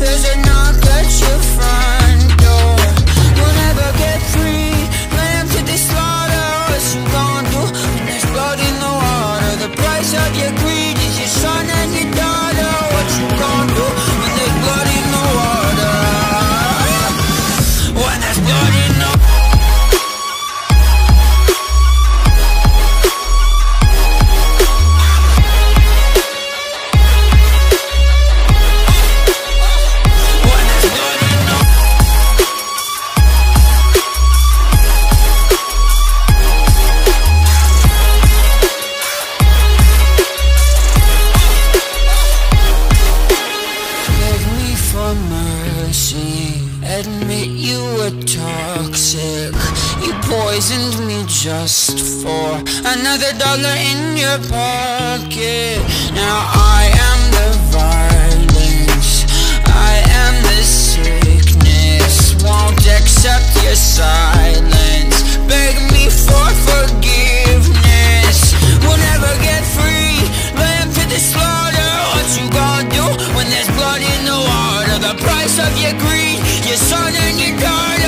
There's a knock at your front door. You'll never get free. The slaughter What you gonna do there's blood in the water? The price of your greed is your son for mercy Admit you were toxic. You poisoned me just for Another dollar in your pocket. Now greed Your son and your daughter